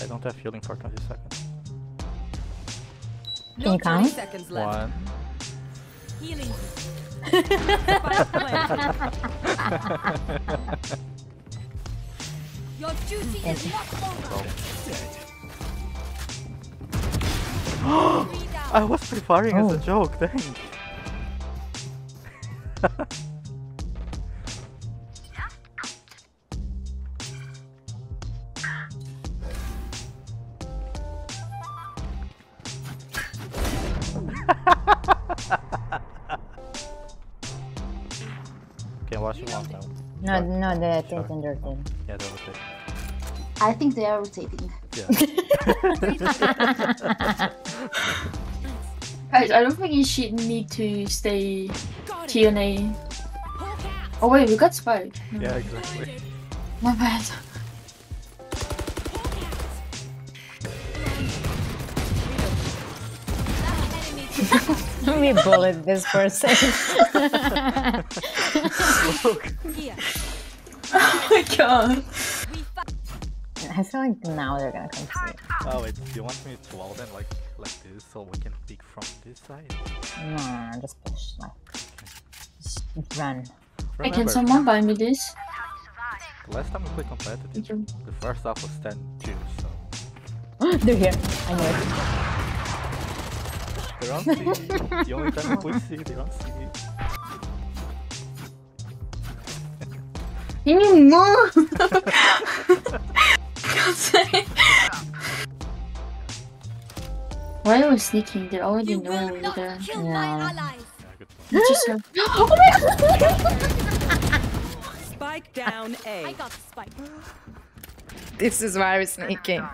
I don't have healing for 20 seconds. Can you count? seconds left. One. Healing. Your duty is not over. Three. I was pre-firing as a Oh. joke, dang. okay, watch it one time. No, no, the Sure. things under thing. Yeah, that was it. I think they are rotating. Yeah. Guys, I don't think you should need to stay TNA. Oh wait, we got spike. yeah, exactly. My bad. we bullet this person. here. Oh my god. I feel like now they're gonna come see it. Oh wait, do you want me to wall them like like this so we can peek from this side? No, no, no, just push. Like, just run. Hey, can someone buy me this? the last time we played competitive, the first half was 10-2, so they're here. I know it. they're on C. the only time we push C, they're on C. You need more! Why are we sneaking? They already you know we're not there. kill Yeah. Yeah, good just. Oh my god! Spike down A. I got the spike. This is why I was sneaking.